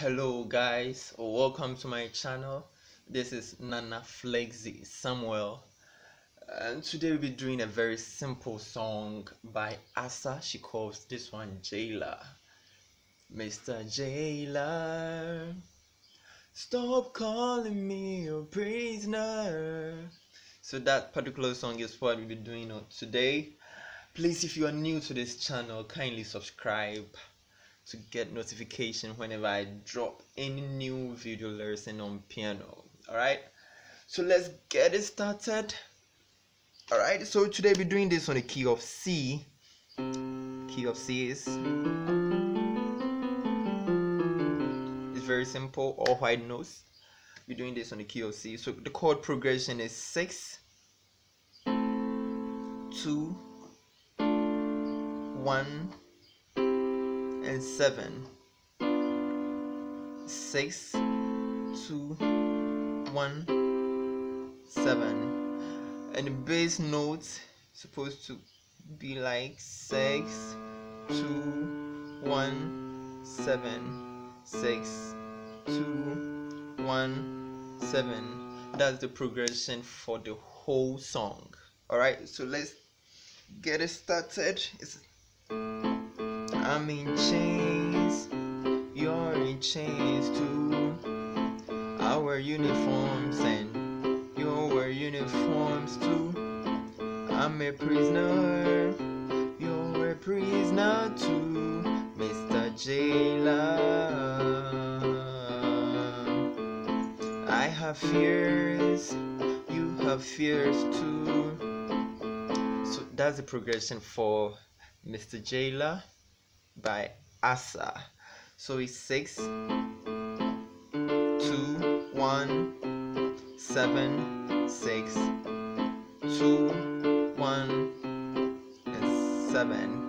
hello guys. Welcome to my channel. This is nana flexy samuel. And today we'll be doing a very simple song by asa. She calls this one jailer mr jailer stop calling me your prisoner. So that particular song is what we'll be doing today. Please if you are new to this channel kindly subscribe to get notification whenever I drop any new video lesson on piano. Alright, so let's get it started. Alright, so today we're doing this on the key of C. Key of C is it's very simple, all white notes. We're doing this on the key of C. So the chord progression is six, two, one and 7 6 2 1 7 and the bass notes supposed to be like 6 2 1 7 6 2 1 7 that's the progression for the whole song. All right so let's get it started. It's I'm in chains, you're in chains too. I wear uniforms and you wear uniforms too. I'm a prisoner, you're a prisoner too, Mr. Jailer. I have fears, you have fears too. So that's the progression for Mr. Jailer by Asa. So it's six, two, one, seven, six, two, one, and seven.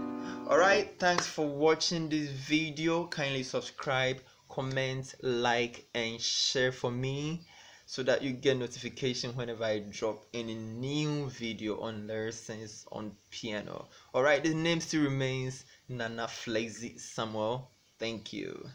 Alright, thanks for watching this video. Kindly subscribe, comment, like, and share for me so that you get notification whenever I drop any new video on lessons on piano. Alright, the name still remains Nana Flexy Samuel. Thank you.